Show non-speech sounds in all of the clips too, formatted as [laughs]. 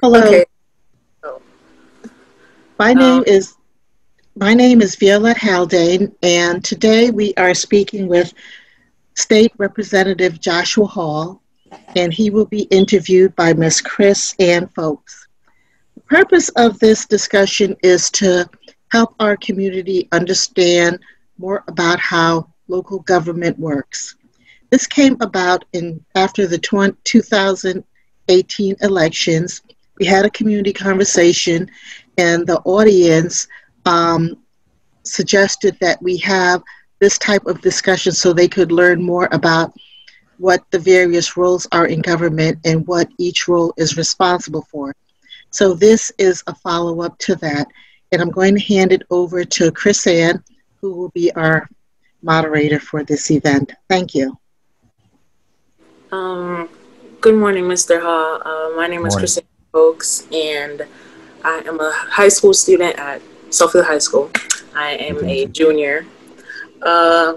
Hello. Okay. Oh. My um, name is my name is Violet Haldane, and today we are speaking with State Representative Joshua Hall, and he will be interviewed by Ms. Chris Ann Folks. The purpose of this discussion is to help our community understand more about how local government works. This came about in after the 2018 elections. We had a community conversation, and the audience um, suggested that we have this type of discussion so they could learn more about what the various roles are in government and what each role is responsible for. So this is a follow up to that. And I'm going to hand it over to Chris Ann, who will be our moderator for this event. Thank you. Um, good morning, Mr. Hall. Uh, my name is Chris Folks, and I am a high school student at Southfield High School. I am a junior. Uh,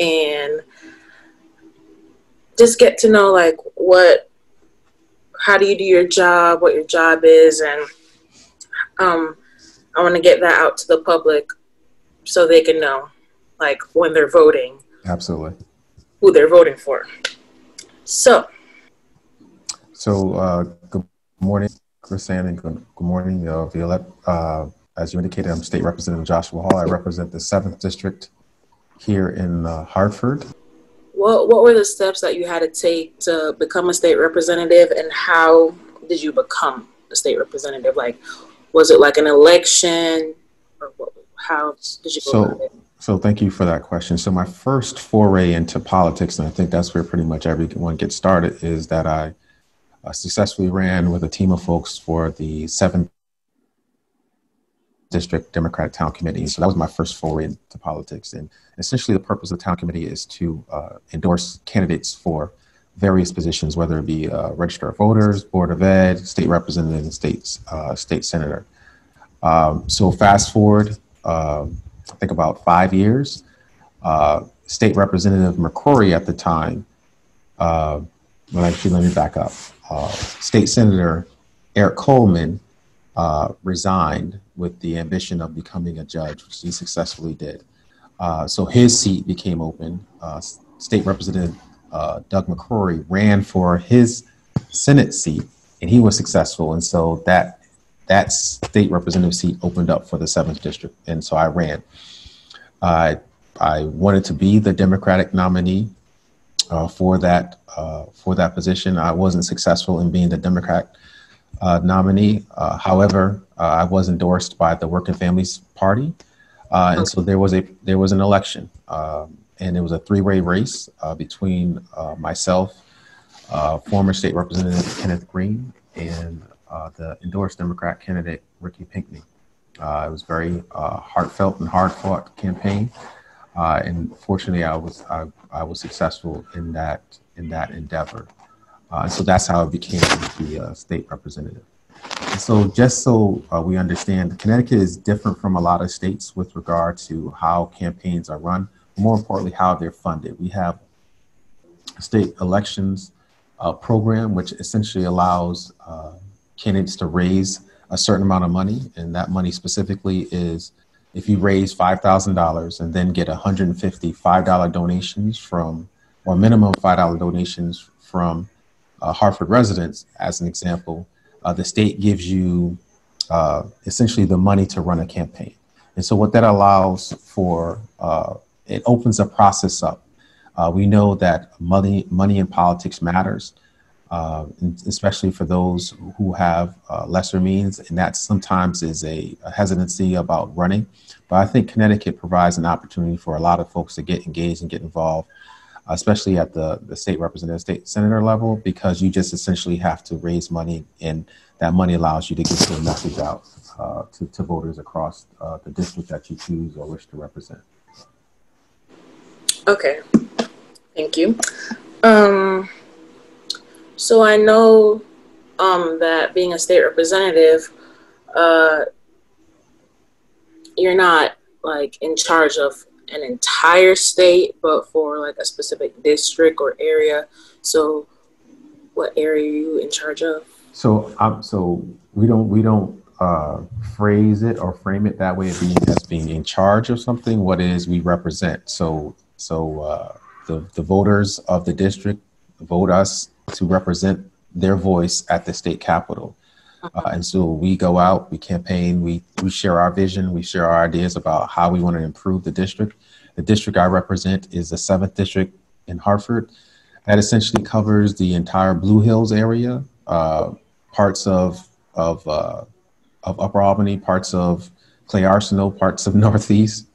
and just get to know like what how do you do your job, what your job is and um I want to get that out to the public so they can know like when they're voting. Absolutely. Who they're voting for. So so uh good morning, Chris Ann, and good, good morning, uh, Violet. Uh, as you indicated, I'm State Representative Joshua Hall. I represent the 7th District here in uh, Hartford. What, what were the steps that you had to take to become a state representative, and how did you become a state representative? Like, was it like an election, or what, how did you go so, about it? So, thank you for that question. So, my first foray into politics, and I think that's where pretty much everyone gets started, is that I uh, successfully ran with a team of folks for the 7th district Democratic Town Committee. So that was my first foray into politics. And essentially, the purpose of the town committee is to uh, endorse candidates for various positions, whether it be uh, register of voters, board of ed, state representative, and state uh, state senator. Um, so fast forward, um, I think about five years. Uh, state Representative McCrory at the time. Uh, well, actually, let me back up. Uh, state Senator Eric Coleman uh, resigned with the ambition of becoming a judge, which he successfully did. Uh, so his seat became open. Uh, State Representative uh, Doug McCrory ran for his Senate seat, and he was successful. And so that that state representative seat opened up for the seventh district, and so I ran. I I wanted to be the Democratic nominee uh, for that uh, for that position. I wasn't successful in being the Democrat uh, nominee. Uh, however, uh, I was endorsed by the Working Families Party, and so there was a there was an election, um, and it was a three way race between myself, former State Representative Kenneth Green, and the endorsed Democrat candidate Ricky Pinkney. it was very heartfelt and hard fought campaign, and fortunately, I was I, I was successful in that in that endeavor. Uh, so that's how I became the uh, state representative. And so just so uh, we understand, Connecticut is different from a lot of states with regard to how campaigns are run, more importantly, how they're funded. We have state elections uh, program, which essentially allows uh, candidates to raise a certain amount of money, and that money specifically is if you raise $5,000 and then get 150 $5 donations from, or minimum $5 donations from uh, Hartford residents, as an example, uh, the state gives you uh, essentially the money to run a campaign. And so, what that allows for, uh, it opens a process up. Uh, we know that money, money in politics matters, uh, especially for those who have lesser means, and that sometimes is a, a hesitancy about running. But I think Connecticut provides an opportunity for a lot of folks to get engaged and get involved especially at the, the state representative, state senator level, because you just essentially have to raise money, and that money allows you to get your message out uh, to, to voters across uh, the district that you choose or wish to represent. Okay, thank you. Um, so I know um, that being a state representative, uh, you're not like in charge of an entire state, but for like a specific district or area. So, what area are you in charge of? So, um, so we don't we don't uh, phrase it or frame it that way as being, as being in charge of something. What is we represent? So, so uh, the the voters of the district vote us to represent their voice at the state capitol. Uh, and so we go out, we campaign, we, we share our vision, we share our ideas about how we want to improve the district. The district I represent is the seventh district in Hartford. That essentially covers the entire Blue Hills area, uh, parts of of uh, of Upper Albany, parts of Clay Arsenal, parts of [laughs] Northeast,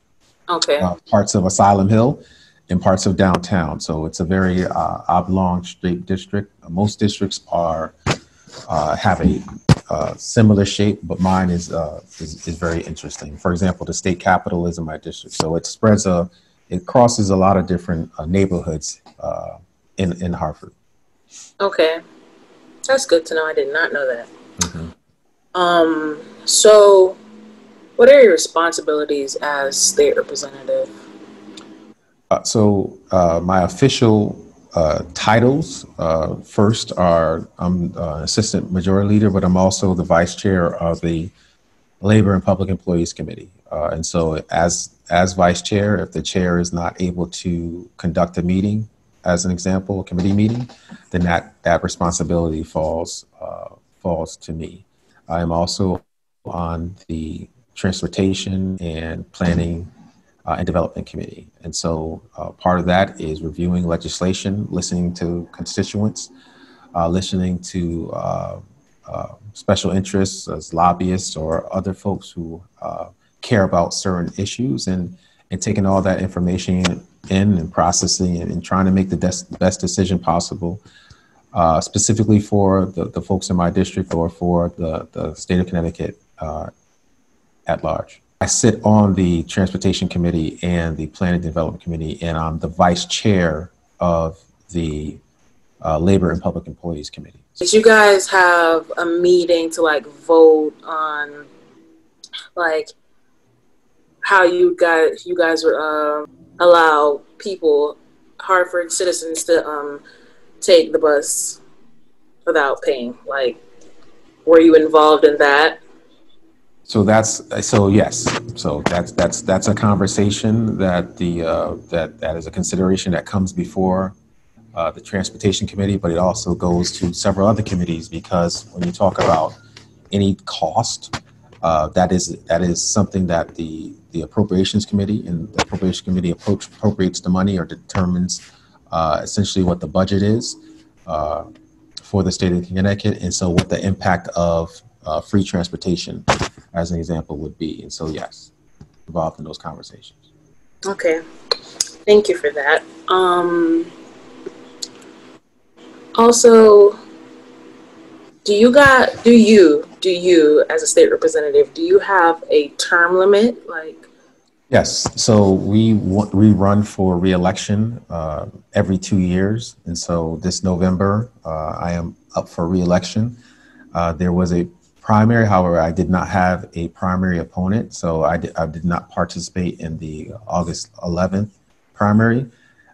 okay, uh, parts of Asylum Hill, and parts of downtown. So it's a very uh, oblong, straight district. Most districts are uh, have a uh, similar shape, but mine is, uh, is, is very interesting. For example, the state capitol is in my district, so it spreads a it crosses a lot of different uh, neighborhoods uh, in in Hartford. Okay, that's good to know. I did not know that. Mm-hmm. Um, so, what are your responsibilities as state representative? Uh, so, uh, my official uh, titles. Uh, first are I'm uh, assistant majority leader, but I'm also the vice chair of the Labor and Public Employees Committee. Uh, and so, as as vice chair, if the chair is not able to conduct a meeting, as an example, a committee meeting, then that that responsibility falls falls to me. I am also on the transportation and planning uh, and Development Committee. And so uh, part of that is reviewing legislation, listening to constituents, uh, listening to uh, uh, special interests as lobbyists or other folks who uh, care about certain issues and, and taking all that information in and processing and, and trying to make the best, best decision possible. specifically for the, the folks in my district or for the, the state of Connecticut at large. I sit on the Transportation Committee and the Planning Development Committee, and I'm the vice chair of the uh, Labor and Public Employees Committee. Did you guys have a meeting to like vote on like how you guys you guys would uh, allow people, Hartford citizens, to um, take the bus without paying? Like, were you involved in that? So that's so yes. So that's that's that's a conversation that the uh, that that is a consideration that comes before uh, the transportation committee, but it also goes to several other committees because when you talk about any cost, uh, that is that is something that the the appropriations committee and the appropriations committee approach, appropriates the money or determines uh, essentially what the budget is uh, for the state of Connecticut, and so what the impact of uh, free transportation as an example would be. And so, yes, involved in those conversations. Okay. Thank you for that. Um, also, do you got do you do you as a state representative do you have a term limit like yes so we we run for reelection uh, every two years and so this november uh, i am up for reelection uh, there was a primary. However, I did not have a primary opponent, so I did, I did not participate in the August 11th primary.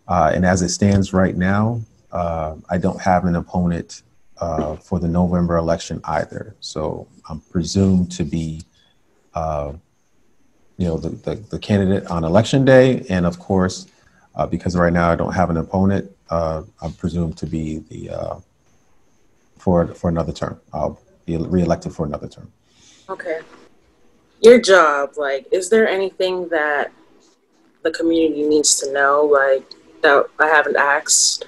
Uh, and as it stands right now, uh, I don't have an opponent uh, for the November election either. So I'm presumed to be, uh, you know, the, the, the, candidate on election day. And of course, uh, because right now I don't have an opponent, uh, I'm presumed to be the for for another term. I'll be reelected for another term. Okay. Your job, like, is there anything that the community needs to know, like, that I haven't asked?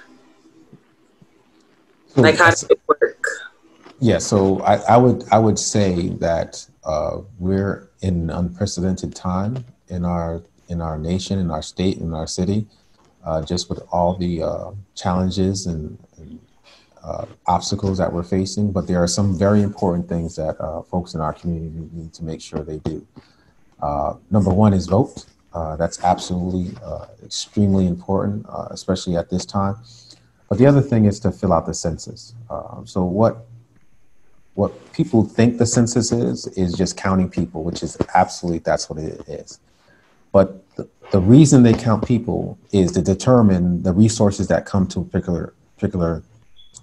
Like, how does it work? Yeah, so I, I would I would say that uh, we're in unprecedented time in our in our nation, in our state, in our city, uh, just with all the uh, challenges and, and uh, obstacles that we're facing, but there are some very important things that uh, folks in our community need to make sure they do. Uh, number one is vote. Uh, that's absolutely uh, extremely important, uh, especially at this time. But the other thing is to fill out the census. so what what people think the census is is just counting people, which is absolutely that's what it is. But the, the reason they count people is to determine the resources that come to a particular particular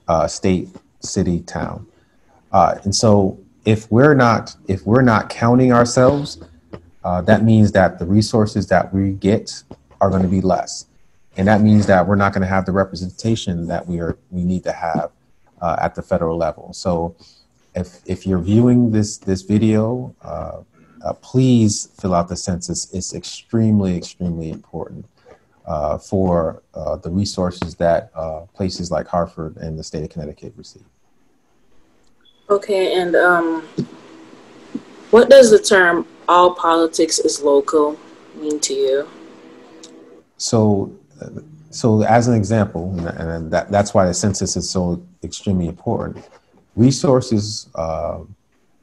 uh, state, city, town. Uh, and so if we're not if we're not counting ourselves, uh, that means that the resources that we get are going to be less, and that means that we're not going to have the representation that we are we need to have uh, at the federal level. So, if if you're viewing this this video, uh, uh, please fill out the census. It's extremely extremely important. Uh, for uh, the resources that uh, places like Hartford and the state of Connecticut receive. Okay, and um, what does the term "all politics is local" mean to you? So, so as an example, and that, that's why the census is so extremely important. Resources, uh,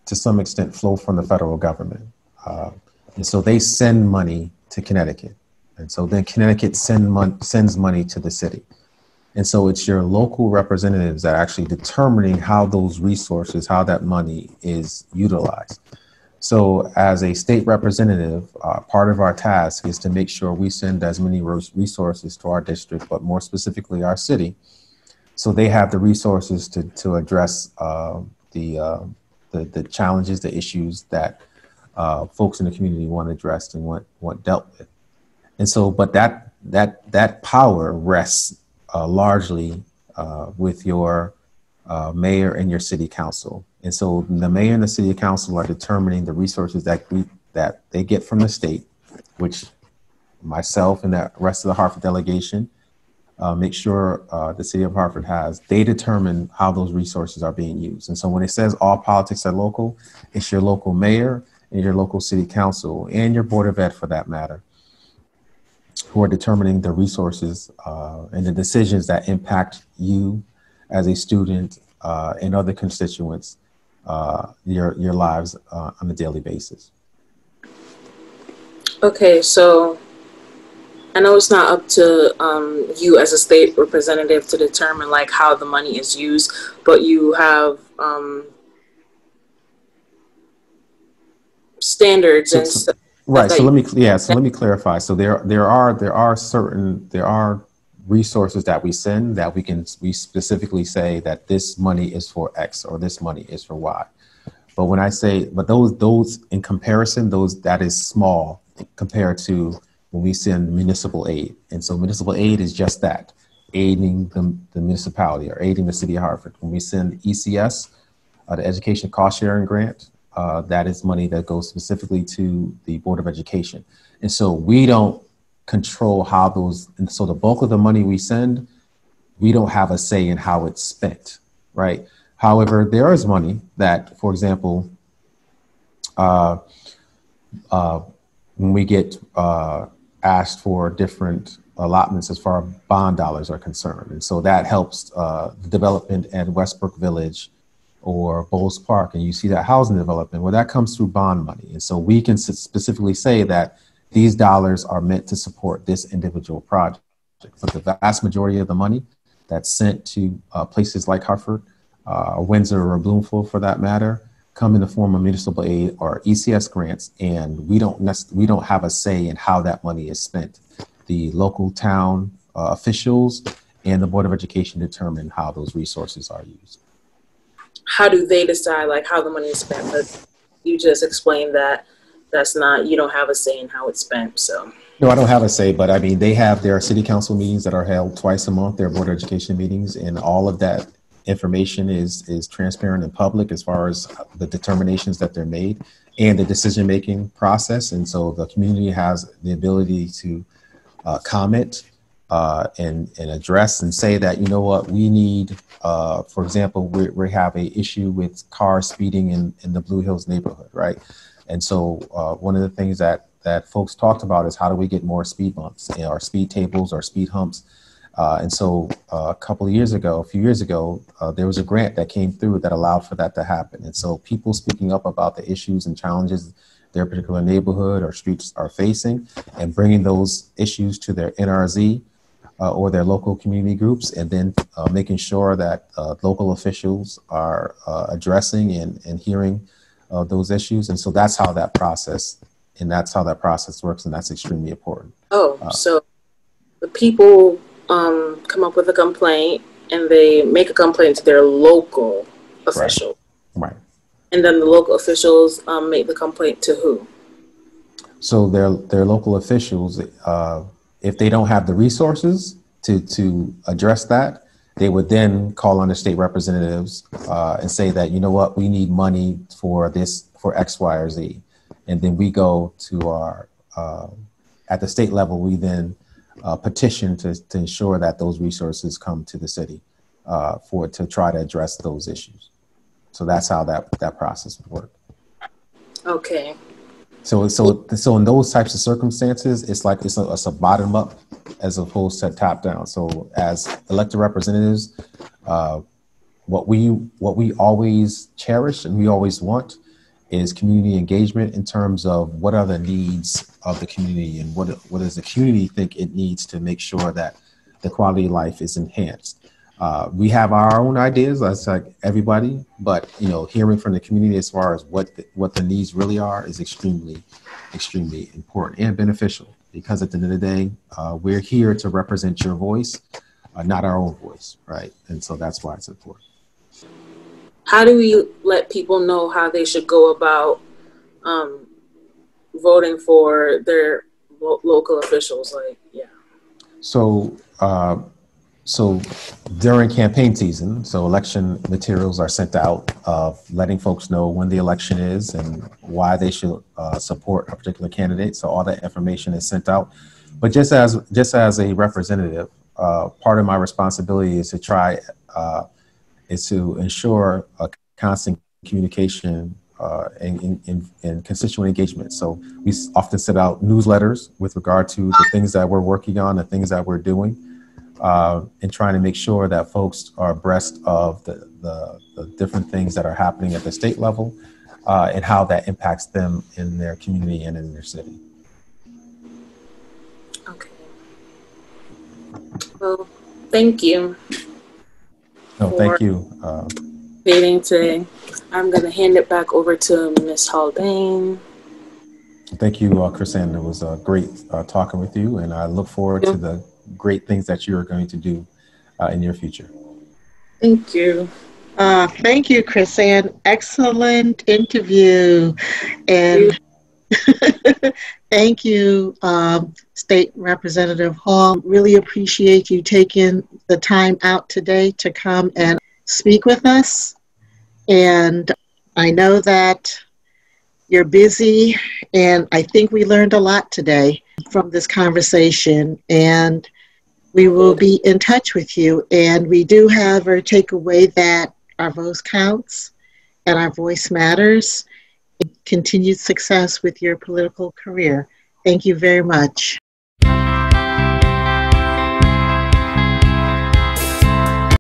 to some extent, flow from the federal government, uh, and so they send money to Connecticut, and so then Connecticut send mon- sends money to the city. And so it's your local representatives that are actually determining how those resources, how that money is utilized. So, as a state representative, uh, part of our task is to make sure we send as many resources to our district, but more specifically our city, so they have the resources to, to address uh, the, uh, the, the challenges, the issues that uh, folks in the community want addressed and want, want dealt with. And so, but that, that, that power rests uh, largely uh, with your uh, mayor and your city council. And so the mayor and the city council are determining the resources that we, that they get from the state, which myself and the rest of the Hartford delegation uh, make sure uh, the city of Hartford has. They determine how those resources are being used. And so when it says all politics are local, it's your local mayor and your local city council and your board of ed for that matter who are determining the resources uh, and the decisions that impact you as a student uh, and other constituents, uh, your, your lives uh, on a daily basis. Okay, so I know it's not up to um, you as a state representative to determine like how the money is used, but you have um, standards and stuff Right. So let me yeah. So let me clarify. So there there are there are certain there are resources that we send that we can we specifically say that this money is for X or this money is for Y. But when I say but those those in comparison those that is small compared to when we send municipal aid. And so municipal aid is just that aiding the, the municipality or aiding the city of Hartford. When we send ECS, uh, the Education Cost Sharing Grant, uh, that is money that goes specifically to the Board of Education. And so we don't control how those, and so the bulk of the money we send, we don't have a say in how it's spent, right? However, there is money that, for example, uh, uh, when we get uh, asked for different allotments as far as bond dollars are concerned. And so that helps uh, the development at Westbrook Village or Bowles Park, and you see that housing development, well, that comes through bond money. And so we can specifically say that these dollars are meant to support this individual project. But the vast majority of the money that's sent to uh, places like Hartford, uh, Windsor, or Bloomfield, for that matter, come in the form of municipal aid or ECS grants, and we don't nec- we don't have a say in how that money is spent. The local town uh, officials and the Board of Education determine how those resources are used how do they decide like how the money is spent? But you just explained that that's not you don't have a say in how it's spent. So no, I don't have a say, but I mean they have their city council meetings that are held twice a month. Their board of education meetings, and all of that information is is transparent and public as far as the determinations that they're made and the decision making process. And so the community has the ability to uh, comment uh, and, and address and say that, you know what, we need, uh, for example, we, we have a issue with cars speeding in, in the Blue Hills neighborhood, right? And so uh, one of the things that, that folks talked about is how do we get more speed bumps you know, or speed tables or speed humps. Uh, and so uh, a couple of years ago, a few years ago, uh, there was a grant that came through that allowed for that to happen. And so people speaking up about the issues and challenges their particular neighborhood or streets are facing and bringing those issues to their NRZ uh, or their local community groups, and then uh, making sure that uh, local officials are uh, addressing and, and hearing uh, those issues. And so that's how that process, and that's how that process works, and that's extremely important. Oh, uh, so the people um, come up with a complaint, and they make a complaint to their local official. Right. And then the local officials um, make the complaint to who? So their their local officials, uh, if they don't have the resources to to address that, they would then call on the state representatives uh, and say that you know what we need money for this for X, Y, or Z, and then we go to our uh, at the state level. We then uh, petition to to ensure that those resources come to the city uh, for to try to address those issues. So that's how that that process would work. Okay. So so so in those types of circumstances, it's like it's a, it's a bottom up as opposed to top down. So as elected representatives, uh, what we what we always cherish and we always want is community engagement in terms of what are the needs of the community and what what does the community think it needs to make sure that the quality of life is enhanced. Uh, we have our own ideas, as like everybody, but you know, hearing from the community as far as what the, what the needs really are is extremely, extremely important and beneficial. Because at the end of the day, uh, we're here to represent your voice, uh, not our own voice, right? And so that's why it's important. How do we let people know how they should go about um, voting for their lo- local officials? Like, yeah. So uh, so during campaign season, so election materials are sent out of letting folks know when the election is and why they should uh, support a particular candidate. So all that information is sent out. But just as just as a representative, uh, part of my responsibility is to try uh, is to ensure a constant communication uh, and, and, and, constituent engagement. So we often send out newsletters with regard to the things that we're working on, the things that we're doing uh, and trying to make sure that folks are abreast of the, the, the different things that are happening at the state level uh, and how that impacts them in their community and in their city. Okay. Well, thank you. No, thank you. Uh, meeting today. I'm going to hand it back over to Ms. Haldane. Thank you, uh, Chris It was uh, great uh, talking with you, and I look forward to the great things that you are going to do uh, in your future. Thank you. Uh, thank you, Chris Ann. Excellent interview. And [laughs] thank you, um, State Representative Hall. Really appreciate you taking the time out today to come and speak with us. And I know that you're busy, and I think we learned a lot today from this conversation. And we will be in touch with you. And we do have our takeaway that our voice counts and our voice matters. Continued success with your political career. Thank you very much.